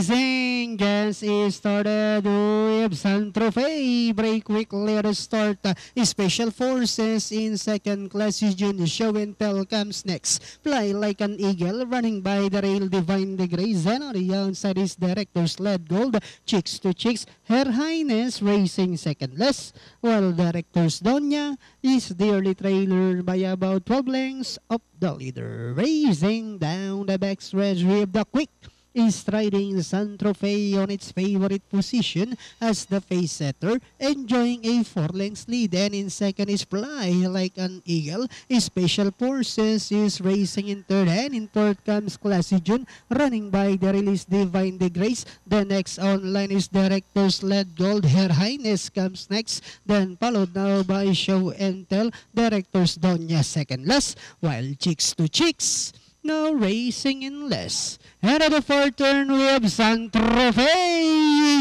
Racing gas is started with Santrofe. Break quickly at the start. Uh, Special Forces in second class June. Show and tell comes next. Fly like an eagle running by the rail. Divine degree. Zen on the outside is director's led gold. Chicks to chicks. Her Highness racing second less. While director's Donya is dearly trailer by about 12 lengths of the leader. Racing down the backstretch with the quick is riding Santrofe on its favorite position as the face setter, enjoying a four lengths lead. And in second is Fly like an eagle. Special Forces is racing in third, and in fourth comes Classy June, running by the release Divine the Grace. The next online is Director's Led Gold. Her Highness comes next, then followed now by Show and Tell. Director's Donya second last, while Chicks to Chicks now racing in less. And at the fourth turn, we have Santrofe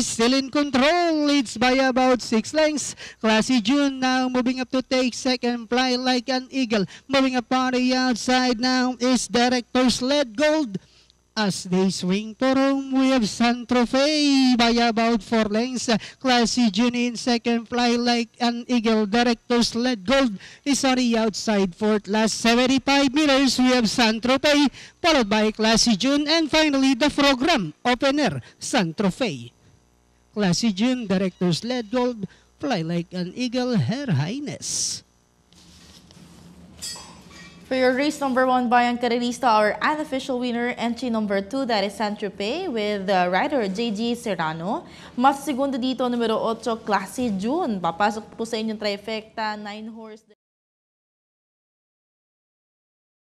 still in control. Leads by about six lengths. Classy June now moving up to take second. Fly like an eagle. Moving up on the outside now is Director's Led Gold. As they swing home, we have Santrofe by about four lengths. Classy June in second, fly like an eagle. Director's led gold is on the outside fourth. Last 75 meters, we have San Santrofe, followed by Classy June, and finally the program opener, Santrofe. Classy June, Director's led gold, fly like an eagle, Her Highness. For your race number one, Bayan Carrerista, our unofficial winner, entry number two, that is Saint-Tropez, with uh, rider JG Serrano. Mas segundo dito, numero 8, Classy June. Papasok po sa inyong trifecta, 9 horse.